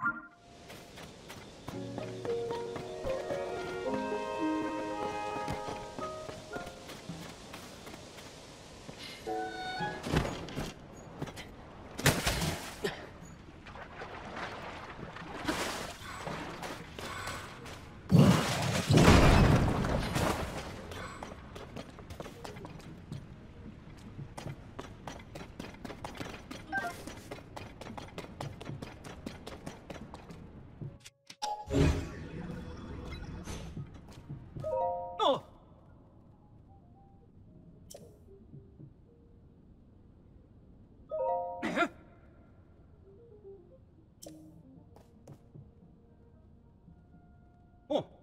you Oh.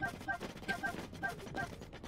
頑張れ!